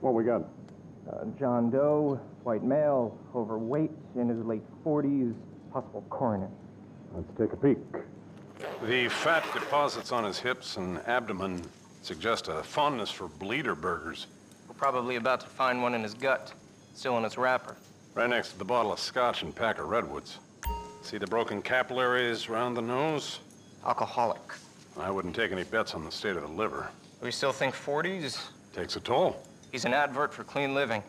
What we got? Uh, John Doe, white male, overweight, in his late 40s, possible coroner. Let's take a peek. The fat deposits on his hips and abdomen suggest a fondness for bleeder burgers. We're probably about to find one in his gut, still in its wrapper. Right next to the bottle of scotch and pack of redwoods. See the broken capillaries around the nose? Alcoholic. I wouldn't take any bets on the state of the liver. We still think 40s? Takes a toll. He's an advert for clean living.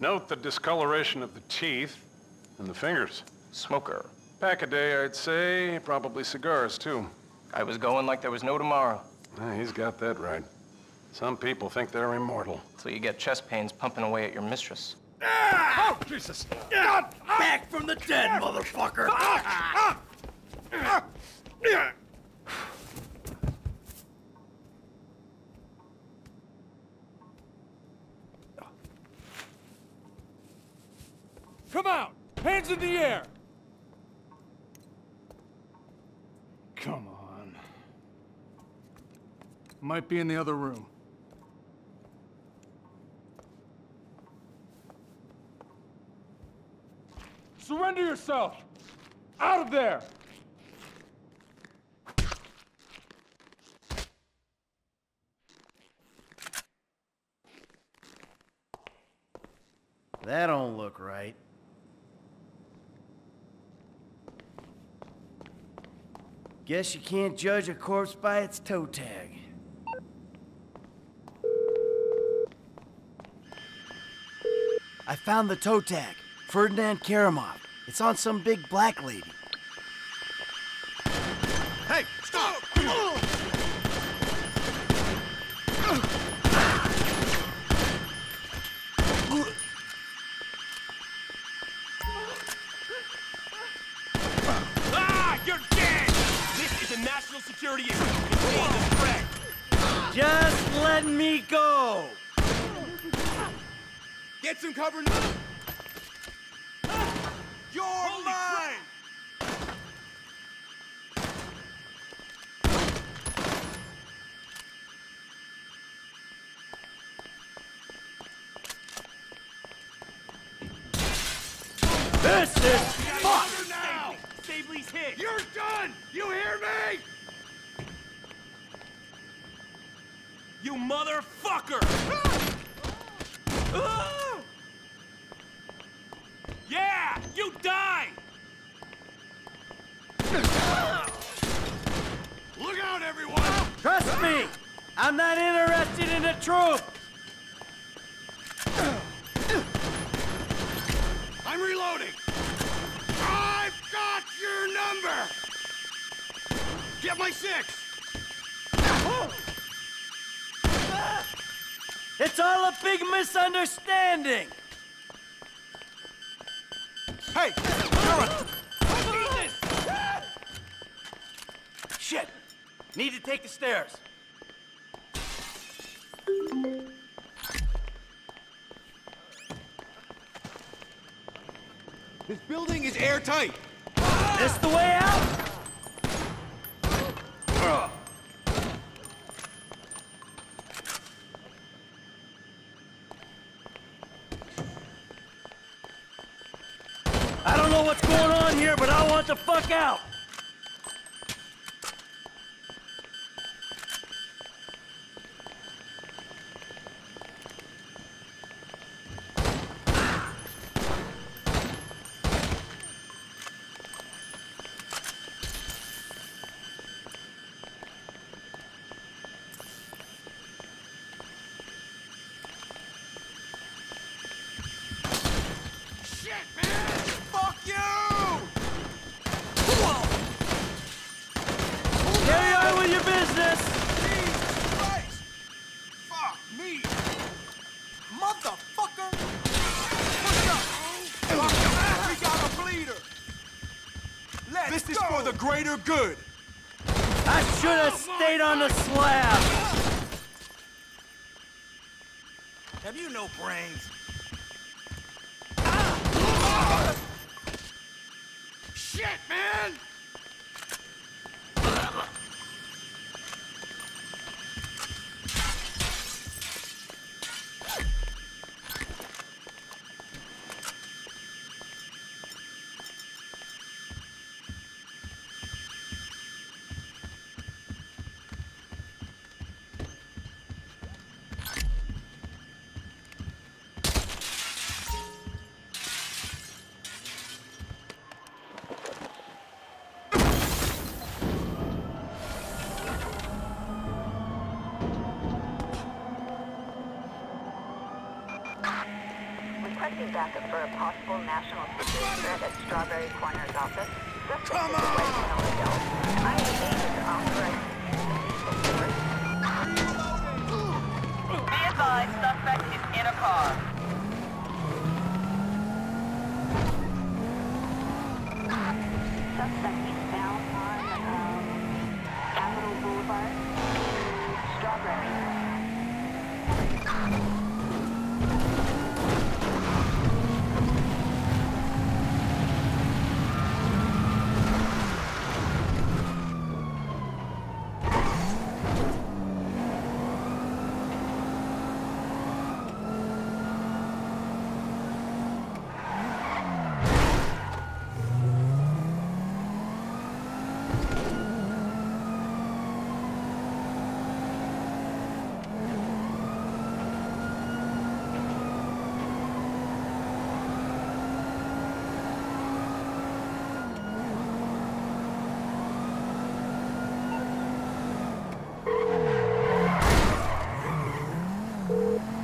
Note the discoloration of the teeth and the fingers. Smoker. Pack a day, I'd say. Probably cigars, too. I was going like there was no tomorrow. Yeah, he's got that right. Some people think they're immortal. Till you get chest pains pumping away at your mistress. Oh, Jesus! God! Back from the dead, motherfucker! Come out! Hands in the air! Come on. Might be in the other room. Surrender yourself! Out of there! That don't look right. Guess you can't judge a corpse by its toe tag. I found the toe tag. Ferdinand Kerimov. It's on some big black lady. Get some cover now! Misunderstanding! Hey! Shit! Need to take the stairs. This building is airtight! This the way out? I don't know what's going on here, but I want the fuck out! Good! Backup for a possible national security threat at Strawberry Coroner's office. Is a white male adult. I am agent authorized to use lethal force. Be advised, suspect is in a car. Suspect is found on um, Capitol Boulevard, Strawberry.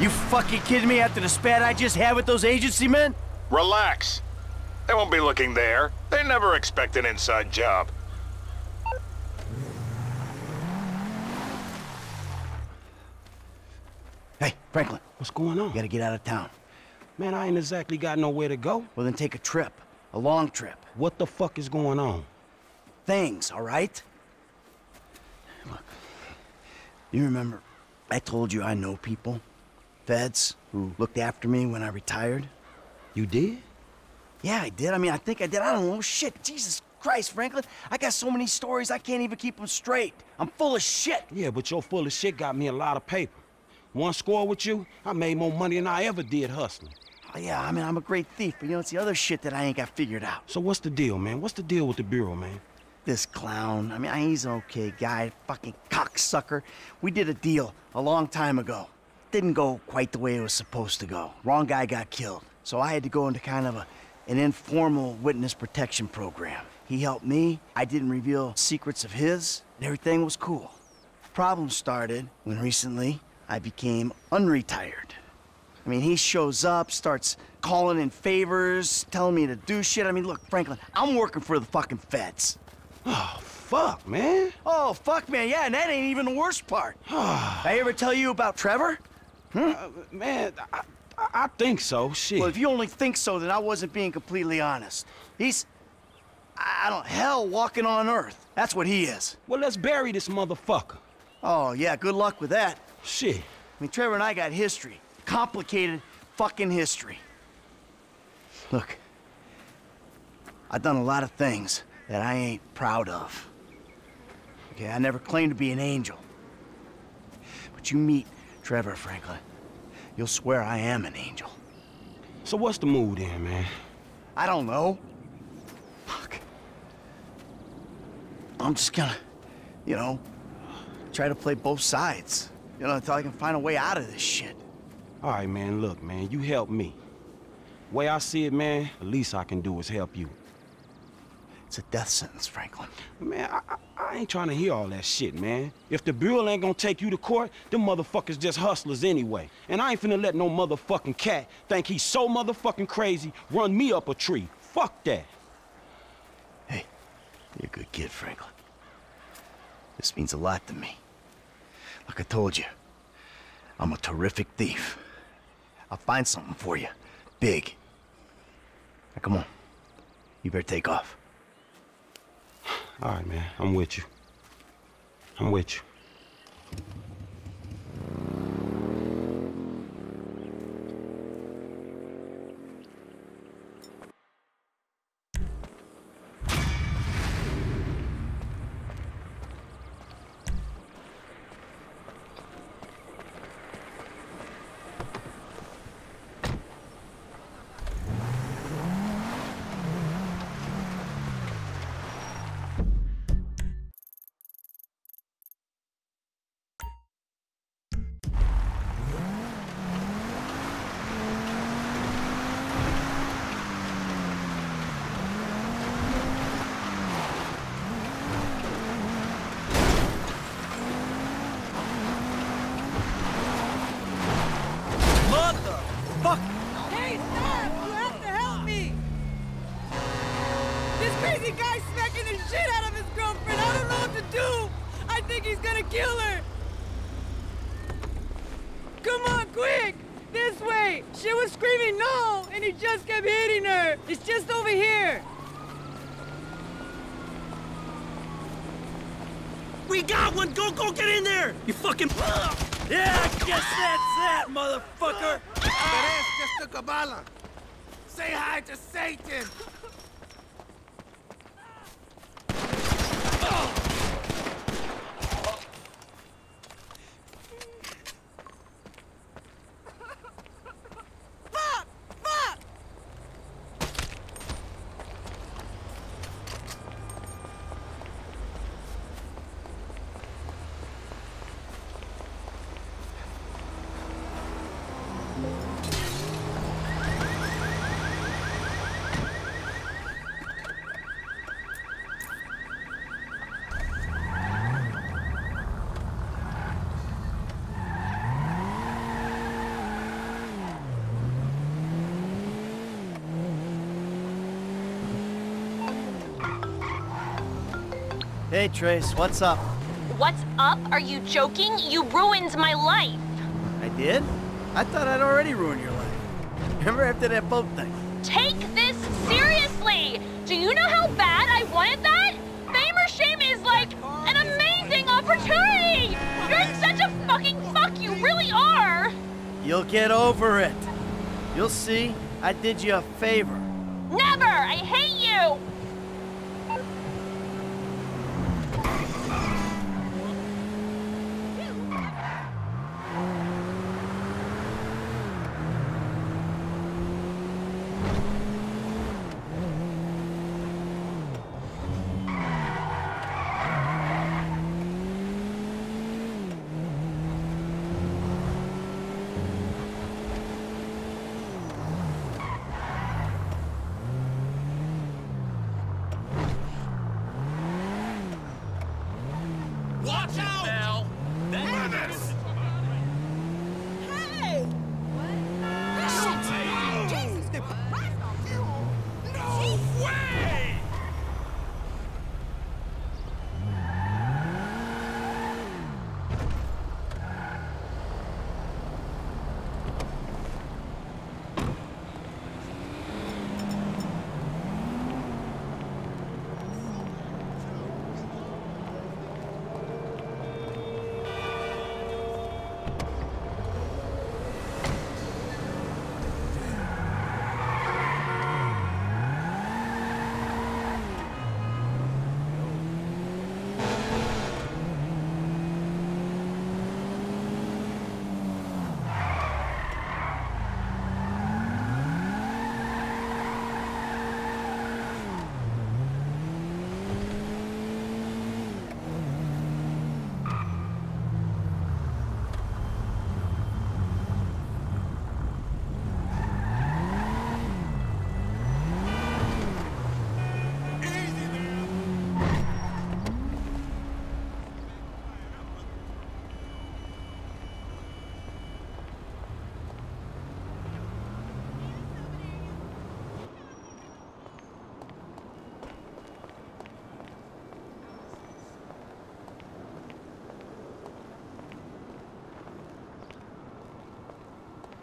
You fucking kidding me after the spat I just had with those agency men? Relax. They won't be looking there. They never expect an inside job. Hey, Franklin, What's going on? you gotta get out of town. Man, I ain't exactly got nowhere to go. Well, then take a trip. A long trip. What the fuck is going on? Things, all right? Look, you remember I told you I know people? Feds who hmm. looked after me when I retired? You did? Yeah, I did. I mean, I think I did. I don't know. Shit, Jesus Christ, Franklin. I got so many stories I can't even keep them straight. I'm full of shit. Yeah, but your full of shit got me a lot of paper. One score with you, I made more money than I ever did hustling. Oh, yeah, I mean, I'm a great thief, but you know, it's the other shit that I ain't got figured out. So what's the deal, man? What's the deal with the Bureau, man? This clown, I mean, he's an okay guy, fucking cocksucker. We did a deal a long time ago. Didn't go quite the way it was supposed to go. Wrong guy got killed. So I had to go into kind of a, an informal witness protection program. He helped me, I didn't reveal secrets of his, and everything was cool. Problem started when recently I became unretired. I mean, he shows up, starts calling in favors, telling me to do shit. I mean, look, Franklin, I'm working for the fucking feds. Oh, fuck, man. Oh, fuck, man, yeah, and that ain't even the worst part. Did I ever tell you about Trevor? Uh, man, I, I, I think so. Shit. Well, if you only think so, then I wasn't being completely honest. He's, I don't, hell walking on Earth. That's what he is. well, let's bury this motherfucker. Oh, yeah, good luck with that. Shit. I mean, Trevor and I got history. Complicated fucking history. Look, I've done a lot of things that I ain't proud of. Okay, I never claimed to be an angel. But you meet Trevor Franklin, you'll swear I am an angel. So what's the mood then, man? I don't know. Fuck. I'm just gonna, you know, try to play both sides. You know, until I can find a way out of this shit. All right, man, look, man, you help me. Way I see it, man, the least I can do is help you. It's a death sentence, Franklin. Man, I, I, ain't trying to hear all that shit, man. If the Bureau ain't gonna take you to court, them motherfuckers just hustlers anyway. And I ain't finna let no motherfucking cat think he's so motherfucking crazy run me up a tree. Fuck that. Hey, you're a good kid, Franklin. This means a lot to me. Like I told you, I'm a terrific thief. I'll find something for you. Big. Now, come on. You better take off. All right, man, I'm with you. I'm with you. To Satan. Hey, Trace, what's up? What's up? Are you joking? You ruined my life. I did? I thought I'd already ruined your life. Remember after that boat thing? Take this seriously! Do you know how bad I wanted that? Fame or shame is like an amazing opportunity! You're such a fucking fuck, you really are! You'll get over it. You'll see, I did you a favor. Never! I hate you!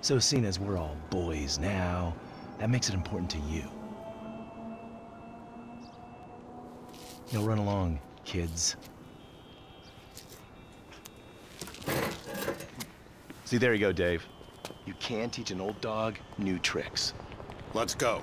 So seeing as we're all boys now, that makes it important to you. Now run along, kids. See, there you go, Dave. You can teach an old dog new tricks. Let's go.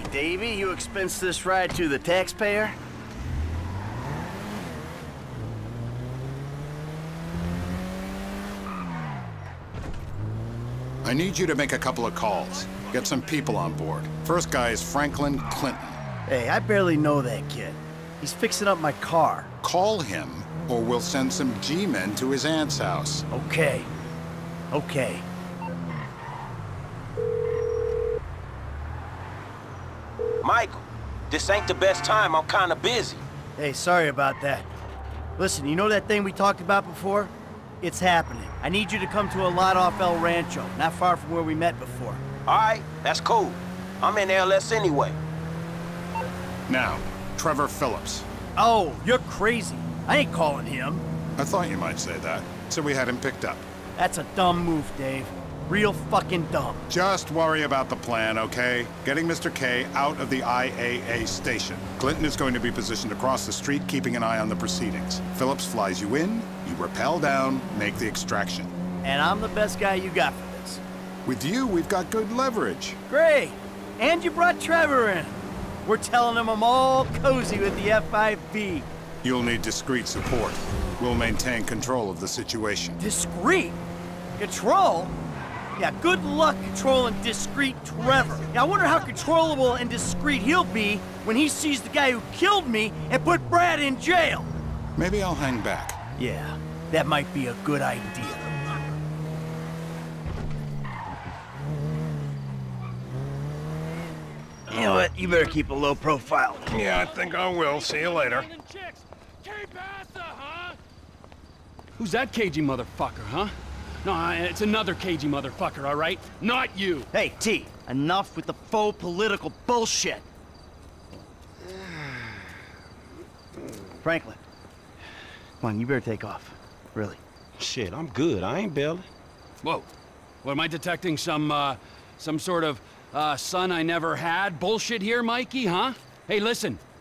Davy, you expense this ride to the taxpayer? I need you to make a couple of calls. Get some people on board. First guy is Franklin Clinton. Hey, I barely know that kid. He's fixing up my car. Call him, or we'll send some G-men to his aunt's house. Okay. Okay. Michael, this ain't the best time. I'm kinda busy. Hey, sorry about that. Listen, you know that thing we talked about before? It's happening. I need you to come to a lot off El Rancho, not far from where we met before. All right, that's cool. I'm in LS anyway. Now, Trevor Phillips. Oh, you're crazy. I ain't calling him. I thought you might say that, so we had him picked up. That's a dumb move, Dave. Real fucking dumb. Just worry about the plan, okay? Getting Mr. K out of the IAA station. Clinton is going to be positioned across the street, keeping an eye on the proceedings. Phillips flies you in, you rappel down, make the extraction. And I'm the best guy you got for this. With you, we've got good leverage. Great. And you brought Trevor in. We're telling him I'm all cozy with the FIB. You'll need discreet support. We'll maintain control of the situation. Discreet? Control? Yeah, good luck controlling discreet Trevor. Yeah, I wonder how controllable and discreet he'll be when he sees the guy who killed me and put Brad in jail. Maybe I'll hang back. Yeah, that might be a good idea. You know what? You better keep a low profile. Yeah, I think I will. See you later. Who's that cagey motherfucker, huh? No, it's another cagey motherfucker, all right? Not you. Hey, T, enough with the faux political bullshit. Franklin, come on, you better take off. Really. Shit, I'm good. I ain't bailing. Whoa. What, am I detecting some, uh, some sort of, uh, son I never had bullshit here, Mikey, huh? Hey, listen.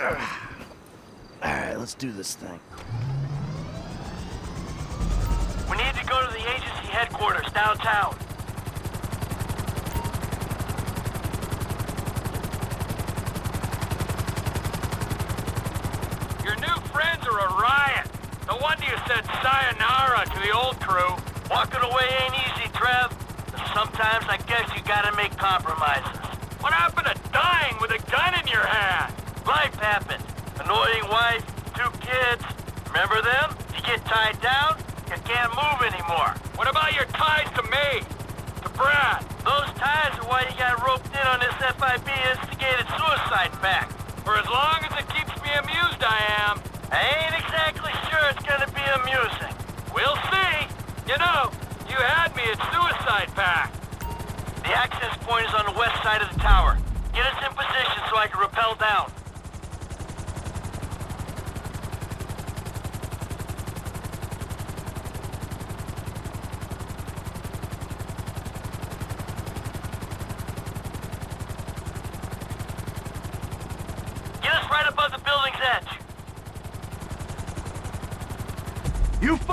All right, let's do this thing. We need to go to the agency headquarters downtown. Your new friends are a riot. No wonder you said sayonara to the old crew. Walking away ain't easy, Trev. Sometimes I guess you gotta make compromises. What happened to dying with a gun in your hand? Life happened. Annoying wife, two kids. Remember them? You get tied down, you can't move anymore. What about your ties to me? To Brad? Those ties are why you got roped in on this FIB instigated suicide pact. For as long as it keeps me amused, I am. I ain't exactly sure it's gonna be amusing. We'll see. You know, you had me at suicide pact. The access point is on the west side of the tower. Get us in position so I can rappel down.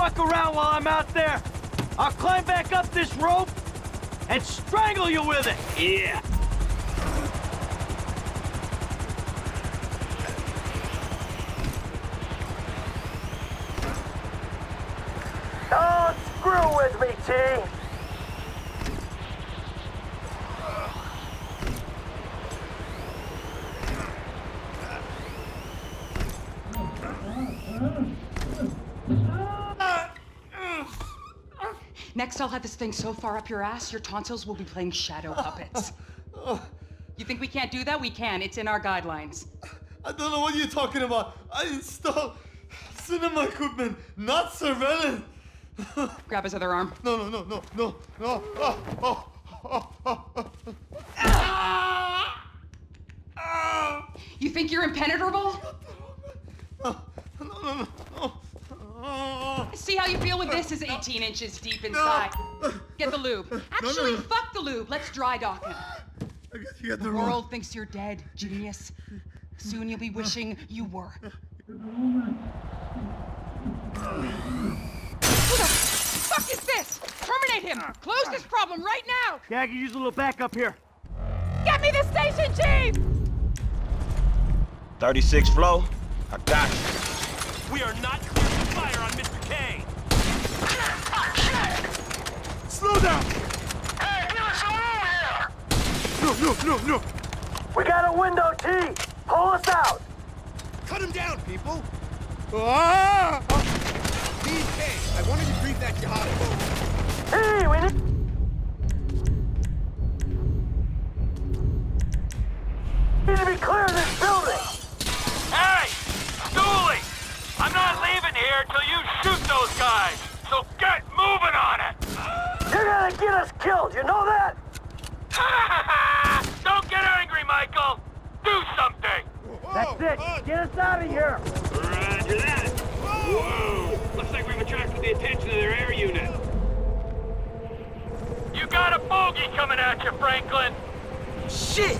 fuck around while I'm out there, I'll climb back up this rope and strangle you with it. Yeah. Next, I'll have this thing so far up your ass, your tonsils will be playing shadow puppets. You think we can't do that? We can. It's in our guidelines. I don't know what you're talking about. I installed cinema equipment, not surveillance. Grab his other arm. No, no, no, no, no, no. Oh, oh, oh, oh, oh. You think you're impenetrable? No, no, no, no. See how you feel when this is 18 inches deep inside. Get the lube. Actually, fuck the lube. Let's dry dock him. I guess you got the The wrong. world thinks you're dead, genius. Soon you'll be wishing you were. Who the fuck is this? Terminate him! Close this problem right now! Yeah, I can use a little backup here. Get me the station chief! 36 flow. I got you. We are not clearing fire on Mr. K. Slow down! Hey, give us some room here! No, no, no, no. We got a window, T! Pull us out! Cut him down, people. Ah! DK, I wanted to brief that jihadist. Hey, we need... need to be clear of this building! Hey! Dooley! I'm not leaving here till you shoot those guys! So get moving on it! You're gonna get us killed, you know that? Don't get angry, Michael! Do something! That's it. Get us out of here. Roger that! Whoa! Looks like we've attracted the attention of their air unit. You got a bogey coming at you, Franklin! Shit!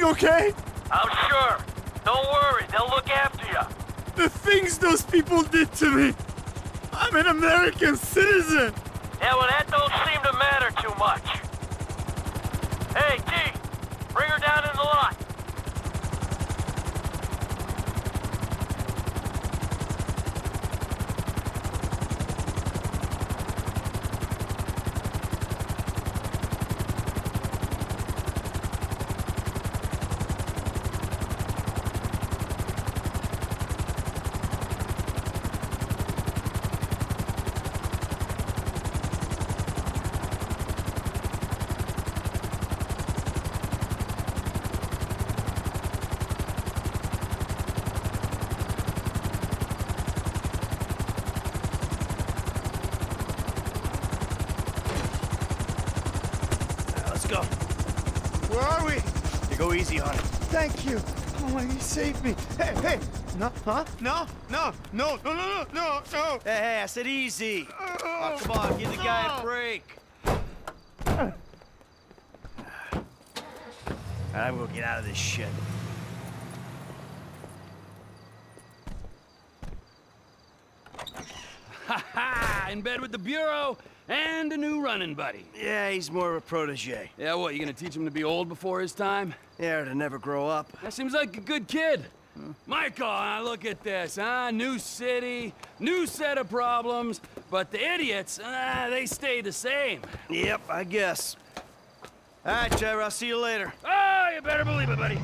Everything okay. I'm sure. Don't worry. They'll look after you. The things those people did to me. I'm an American citizen. Easy on it. Thank you. Oh my, he saved me. Hey, hey. No, huh? No, no, no, no, no, no, no, no. Hey, hey, I said easy. Oh. oh, come on, give the guy a break. right, I will get out of this shit. Ha ha! In bed with the Bureau and a new running buddy. Yeah, he's more of a protege. Yeah, what, you gonna teach him to be old before his time? Yeah, to never grow up. That seems like a good kid. Michael, now look at this, huh? New city, new set of problems, but the idiots, ah, they stay the same. Yep, I guess. All right, Trevor, I'll see you later. Oh, you better believe it, buddy.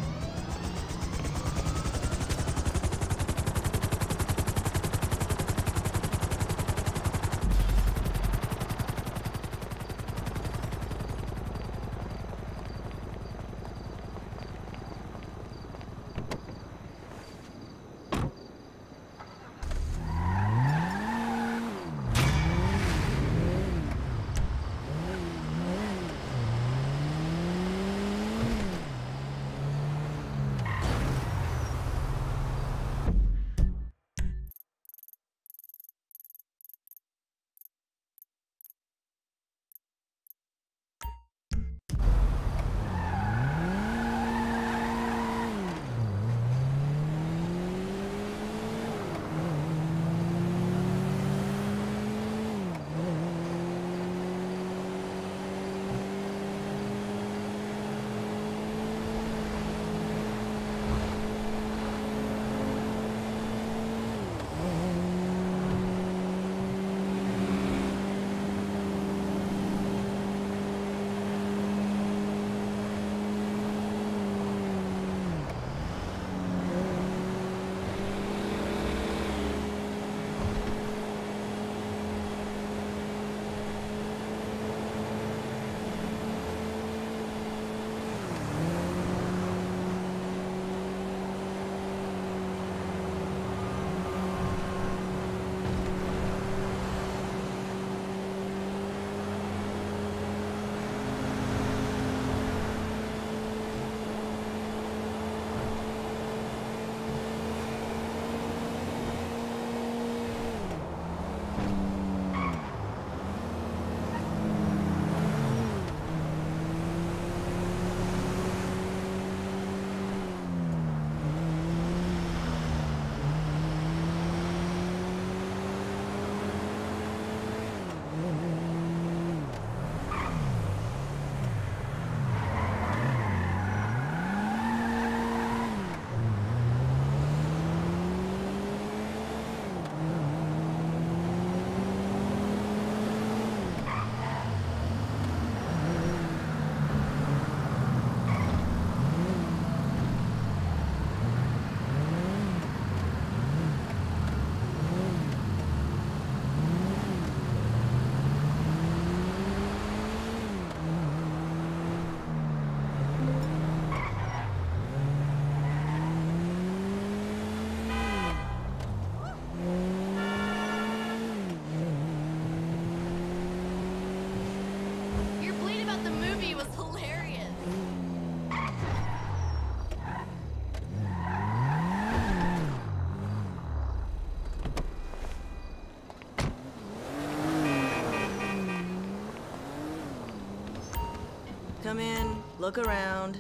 Look around.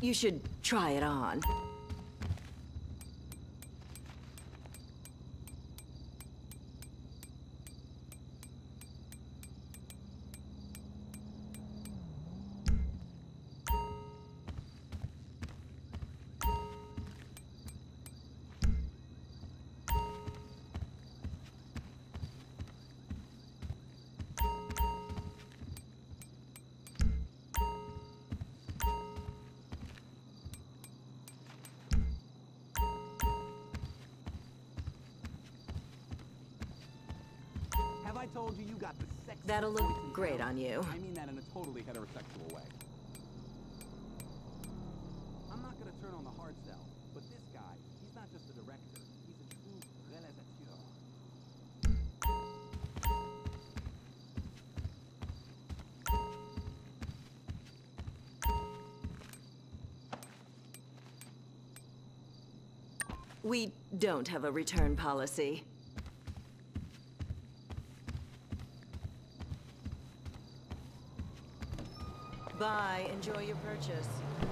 You should try it on. Got the sex? That'll look great on you. I mean that in a totally heterosexual way. I'm not gonna turn on the hard sell, but this guy, he's not just a director, he's a true. We don't have a return policy. Bye. Enjoy your purchase.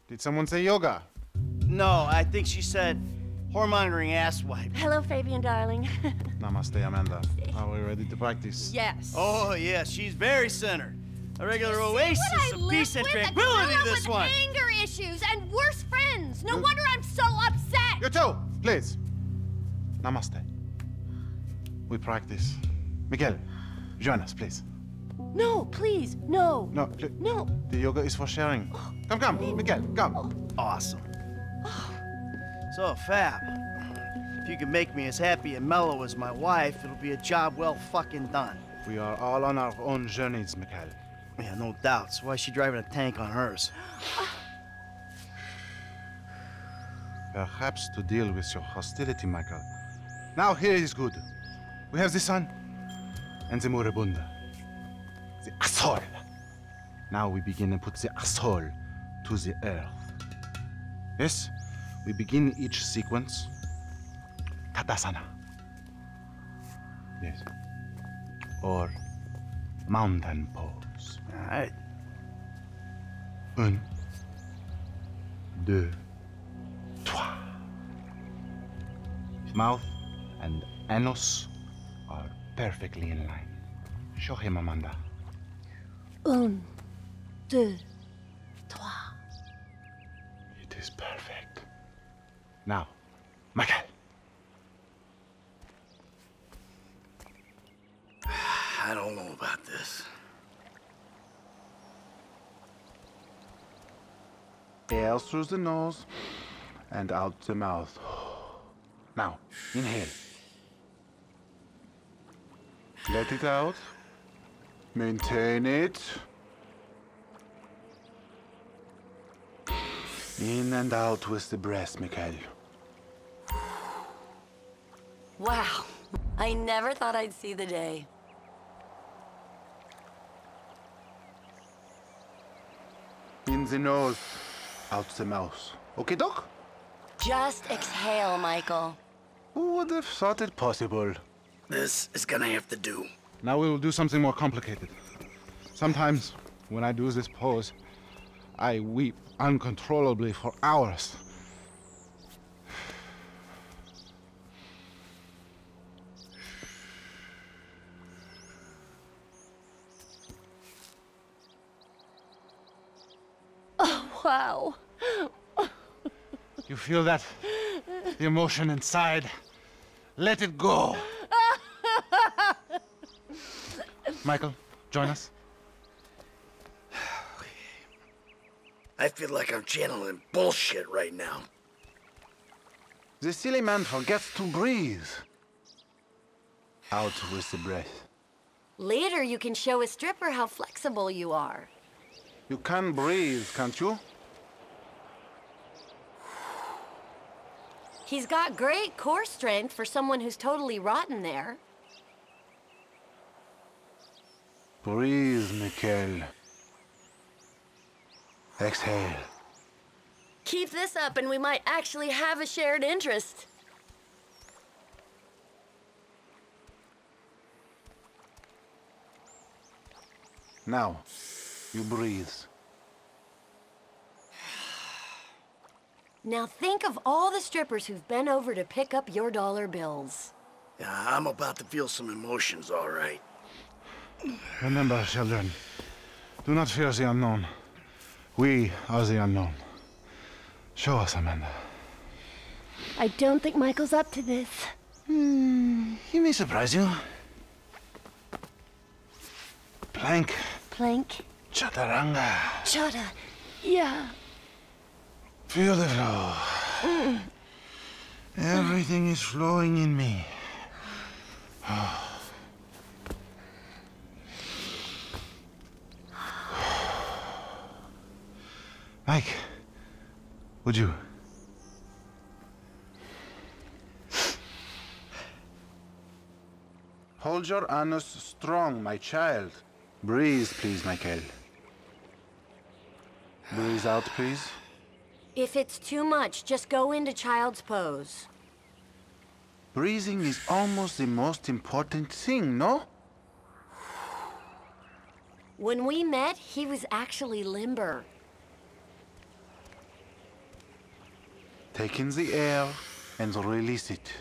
Did someone say yoga? No, I think she said whoremongering asswipe. Hello, Fabien, darling. Namaste, Amanda. Are we ready to practice? yes. Oh, yes, she's very centered. A regular oasis what I of live peace and with? A tranquility, gorilla this with one. anger issues and worse friends. No You- wonder I'm so upset. You too, please. Namaste. We practice. Miguel, join us, please. No, please, no. No, pl- No. The yoga is for sharing. Come, come, Miguel, come. Awesome. Oh. So, Fab, if you can make me as happy and mellow as my wife, it'll be a job well fucking done. We are all on our own journeys, Miguel. Yeah, no doubts. Why is she driving a tank on hers? Perhaps to deal with your hostility, Michael. Now here is good. We have the sun and the moribunda. The asshole. Now we begin and put the asshole to the earth. Yes, we begin each sequence. Tadasana. Yes. Or mountain pose. Right. Un, deux, trois. Mouth and anus are perfectly in line. Show him, Amanda. Un, deux, trois. It is perfect. Now, Michael. I don't know about this. Air through the nose and out the mouth. Now, inhale. Let it out. Maintain it. In and out with the breath, Mikhail. Wow. I never thought I'd see the day. In the nose, out the mouth. Okay, Doc? Just exhale, Michael. Who would have thought it possible? This is gonna have to do. Now we will do something more complicated. Sometimes, when I do this pose, I weep uncontrollably for hours. Oh, wow. You feel that? The emotion inside. Let it go. Michael, join us. I feel like I'm channeling bullshit right now. The silly man forgets to breathe. Out with the breath. Later, you can show a stripper how flexible you are. You can breathe, can't you? He's got great core strength for someone who's totally rotten there. Breathe, Mikkel. Exhale. Keep this up and we might actually have a shared interest. Now, you breathe. Now think of all the strippers who've been over to pick up your dollar bills. Yeah, I'm about to feel some emotions, all right. Remember, children, do not fear the unknown. We are the unknown. Show us, Amanda. I don't think Michael's up to this. Hmm, he may surprise you. Plank. Plank. Chaturanga. Chata. Yeah. Feel the flow. Mm. Everything is flowing in me. Mike, would you? Hold your anus strong, my child. Breathe, please, Michael. Breathe out, please. If it's too much, just go into child's pose. Breathing is almost the most important thing, no? When we met, he was actually limber. Take in the air and release it.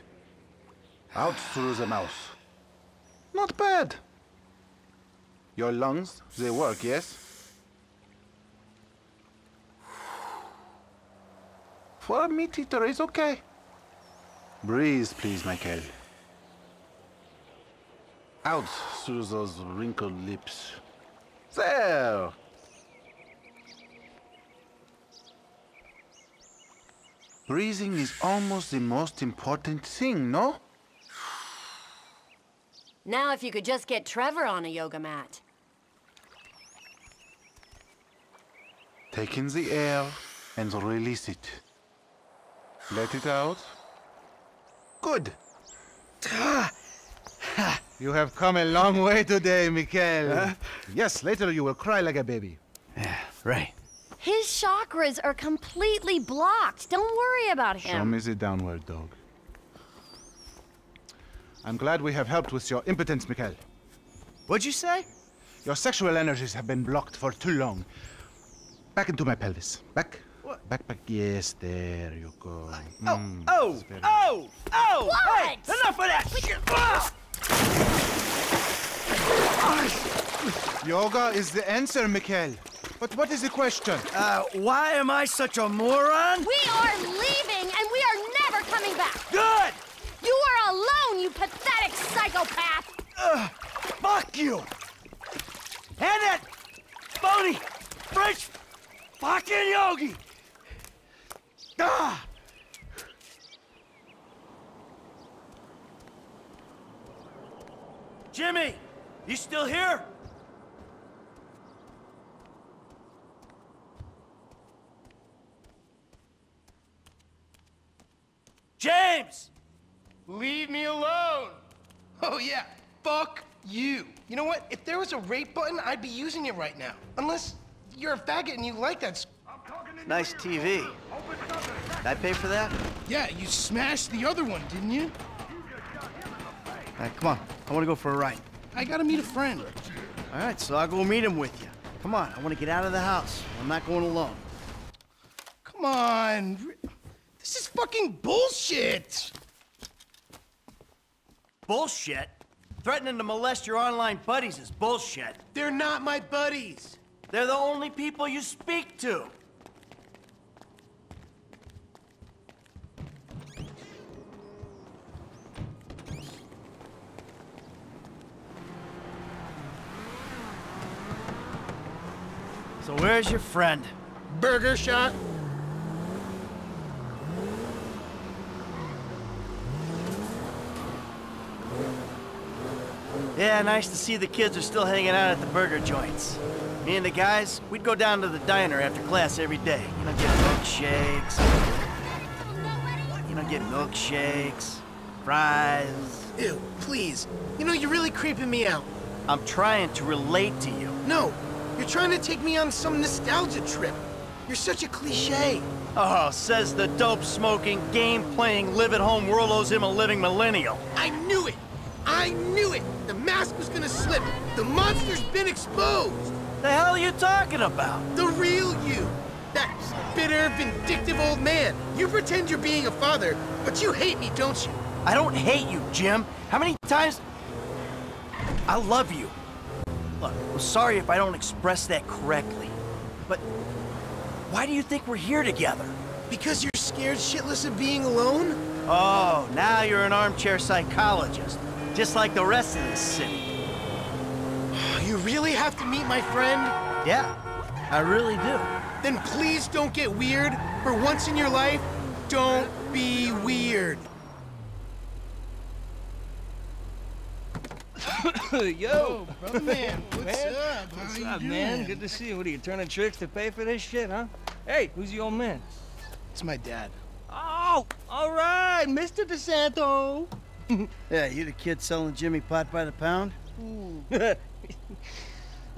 Out through the mouth. Not bad. Your lungs, they work, yes? For a meat eater, it's okay. Breathe, please, Michael. Out through those wrinkled lips. There! Breathing is almost the most important thing, no? Now if you could just get Trevor on a yoga mat. Take in the air and release it. Let it out. Good. you have come a long way today, Mikhail. Huh? Yes, later you will cry like a baby. Yeah, right. His chakras are completely blocked. Don't worry about him. Show him. me the downward dog. I'm glad we have helped with your impotence, Mikhail. What'd you say? Your sexual energies have been blocked for too long. Back into my pelvis. Back. What? Back, back. Yes, there you go. Oh, Mm, oh, that's very- oh, oh! What? Hey, enough of that shit! Ah! Yoga is the answer, Mikhail. But what is the question? Uh, why am I such a moron? We are leaving and we are never coming back. Good! You are alone, you pathetic psychopath. Ugh, fuck you! And that phony French fucking yogi! Ah! Jimmy, you still here? James! Leave me alone! Oh yeah, fuck you. You know what? If there was a rape button, I'd be using it right now. Unless you're a faggot and you like that. Nice TV. Did I pay for that? Yeah, you smashed the other one, didn't you? All right, come on. I want to go for a ride. I gotta meet a friend. All right, so I'll go meet him with you. Come on, I want to get out of the house. I'm not going alone. Come on. This is fucking bullshit. Bullshit? Threatening to molest your online buddies is bullshit. They're not my buddies. They're the only people you speak to. So where's your friend? Burger shot. Yeah, nice to see the kids are still hanging out at the burger joints. Me and the guys, we'd go down to the diner after class every day. You know, get milkshakes. You know, get milkshakes, fries. Ew, please. You know, you're really creeping me out. I'm trying to relate to you. No, you're trying to take me on some nostalgia trip. You're such a cliche. Oh, says the dope smoking, game playing, live at home world owes him a living millennial. I knew it. I knew it. The mask was gonna slip. The monster's been exposed! The hell are you talking about? The real you! That bitter, vindictive old man. You pretend you're being a father, but you hate me, don't you? I don't hate you, Jim. How many times... I love you. Look, I'm sorry if I don't express that correctly, but why do you think we're here together? Because you're scared shitless of being alone? Oh, now you're an armchair psychologist, just like the rest of the city. You really have to meet my friend? Yeah, I really do. Then please don't get weird. For once in your life, don't be weird. Yo, brother man, what's man? up? What's How you up, man? Good to see you. What are you turning tricks to pay for this shit, huh? Hey, who's the old man? It's my dad. Oh, all right, Mr. De Santa. Yeah, you the kid selling Jimmy pot by the pound?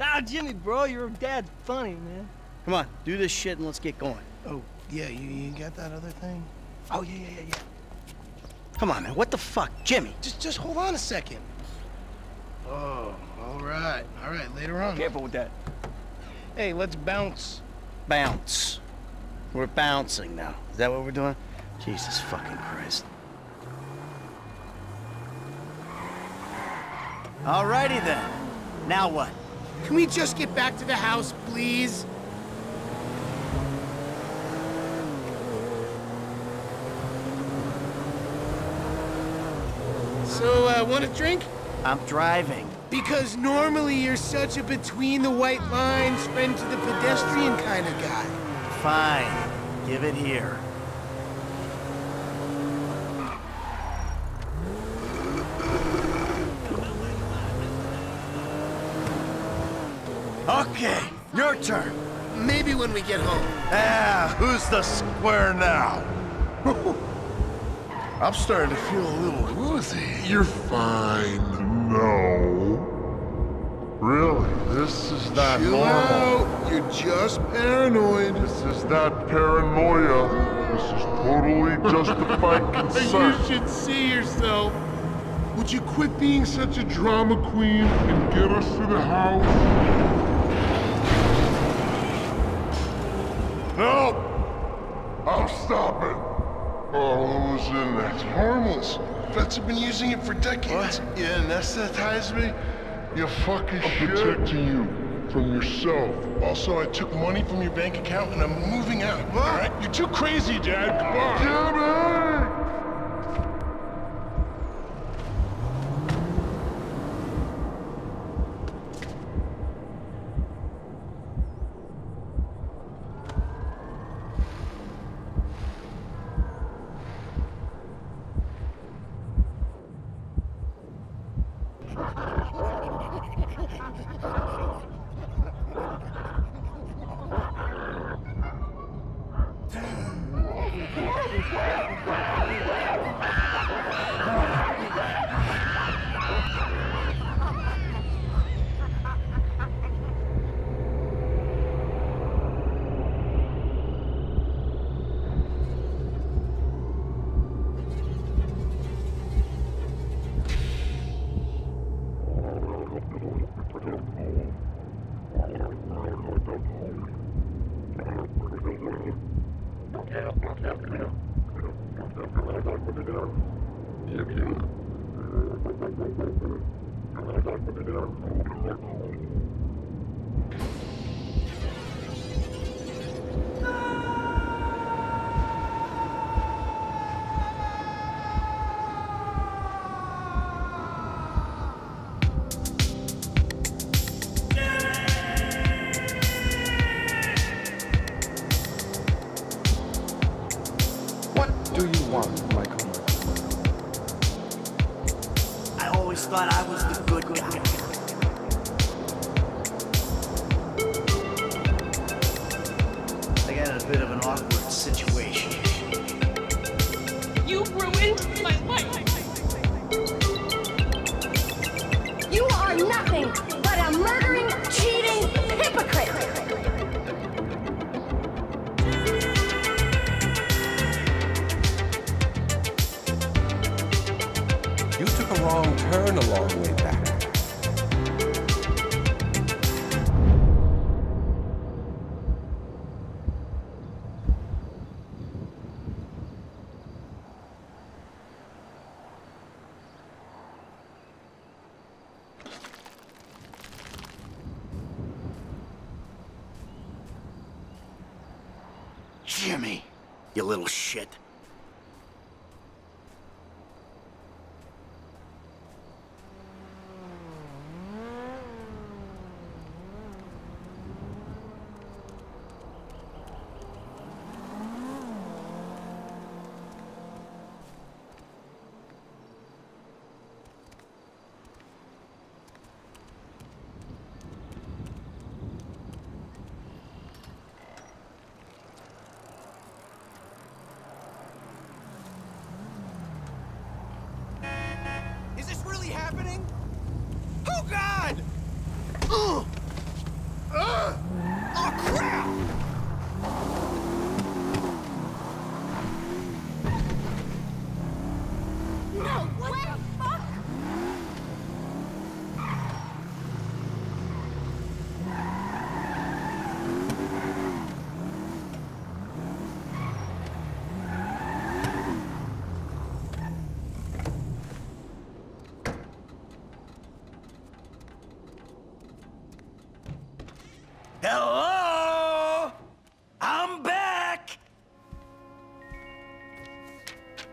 ah, Jimmy, bro, your dad's funny, man. Come on, do this shit and let's get going. Oh, yeah, you, you got that other thing? Oh, yeah, yeah, yeah, yeah. Come on, man, what the fuck? Jimmy! Just, just hold on a second. Oh, all right, all right, later on. Careful with that. Hey, let's bounce. Bounce. We're bouncing now. Is that what we're doing? Jesus fucking Christ. Alrighty then. Now what? Can we just get back to the house, please? So, uh, want a drink? I'm driving. Because normally you're such a between the white lines, friend to the pedestrian kind of guy. Fine. Give it here. Okay, your turn. Maybe when we get home. Ah, who's the square now? I'm starting to feel a little woozy. You're fine. No. Really, this is not Chill normal. out. You're just paranoid. This is not paranoia. This is totally justified concern. you should see yourself. Would you quit being such a drama queen and get us to the house? I'm stopping. Oh, who's in there? It's harmless. Vets have been using it for decades. What? You anesthetize me? You fucking I'm protecting you from yourself. Also, I took money from your bank account and I'm moving out. All right? You're too crazy, Dad. Goodbye. Jimmy!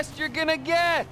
Best you're gonna get.